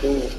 给你